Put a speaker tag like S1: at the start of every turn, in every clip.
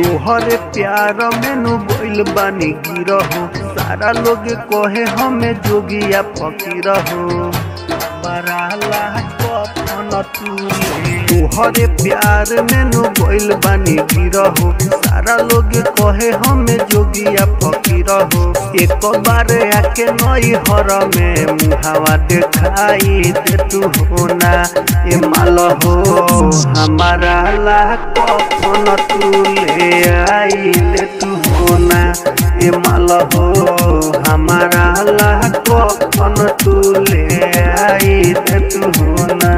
S1: तोहरे प्यार में नु बोल बानी गिरहो सारा लोग कहे हमें जोगिया फकीर हो बराला कफन तुले तोहरे प्यार में नु बोल बानी गिरहो सारा लोग कहे हमें जोगिया फकीर हो एक बार आके नई हर में मुहावा देखाई दे तू होना ए माल हो हमारा ला कफन तुले आई दे तू होना ए माल हो हमारा ला कफन तुले आई दे तू होना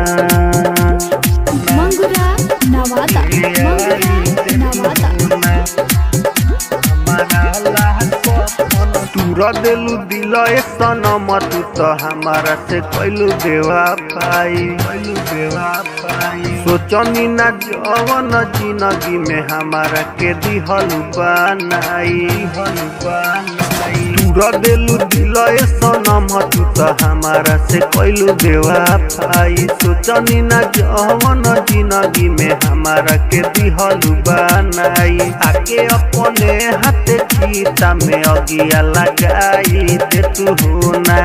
S1: देलू दिल सनम तू तो हमारा से कैलू देवा पाई कैलू देवा पाई सोचनी ना जवन ज़िंदगी में हमारा के दिहल बनाई। दिहल बनाई। देलू दिल सनम तू तो हमारा से कैलू देवा पाई सोचनी ना जवन ज़िंदगी में हमारा के दिहल बनाई। आके अपने हाथ चीता में अगिया लगाई। दे तू होना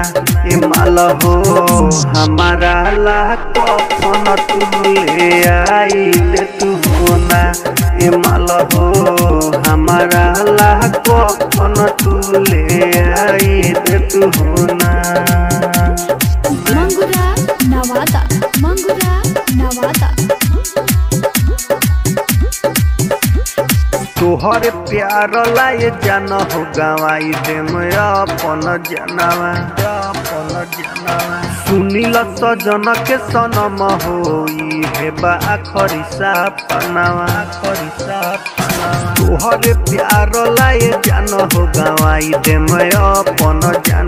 S1: ए माल हो हमारा ला कफन तू ले आई। दे तू होना ए माल हो हमारा ला तू ले आई। दे तू होना तोहर प्यार लाए जान हो गवाई दे अपन जनवा अपन जनवा। सुनील सजन के सनम होई हे बा आखरी सपनावा। प्यार लाए जान हो गवाई दे अपन सुनील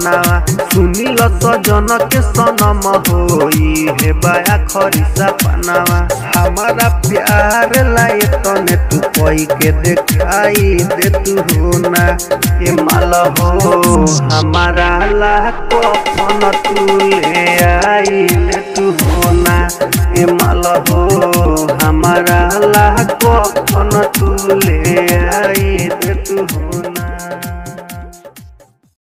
S1: सनक सनम होई हे बाया खरी सपनावा हमारा प्यार लाए तने तू कोई के दिखाई दे तू हो ना। ये माल हो, हमारा ला को फ़ोन तू ले आई ले तू हो ना। ये माल हो, हमारा ला को फ़ोन तू ले आई दे तू हो